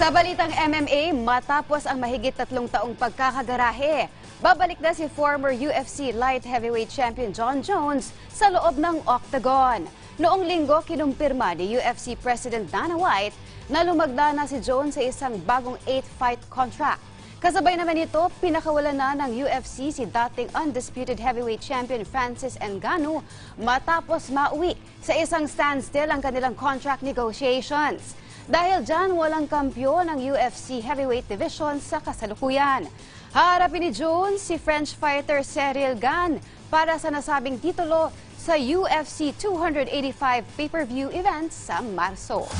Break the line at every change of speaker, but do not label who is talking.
Sa balitang MMA, matapos ang mahigit tatlong taong pagkakagarahe, babalik na si former UFC light heavyweight champion John Jones sa loob ng octagon. Noong linggo, kinumpirma ni UFC President Dana White na lumagda na si Jones sa isang bagong 8-fight contract. Kasabay naman ito, pinakawalan na ng UFC si dating undisputed heavyweight champion Francis Ngannou matapos mauwi sa isang standstill ang kanilang contract negotiations. Dahil dyan, walang kampyon ng UFC heavyweight division sa kasalukuyan. Harapin ni Jones si French fighter Cyril Gane para sa nasabing titulo sa UFC 285 pay-per-view event sa Marso.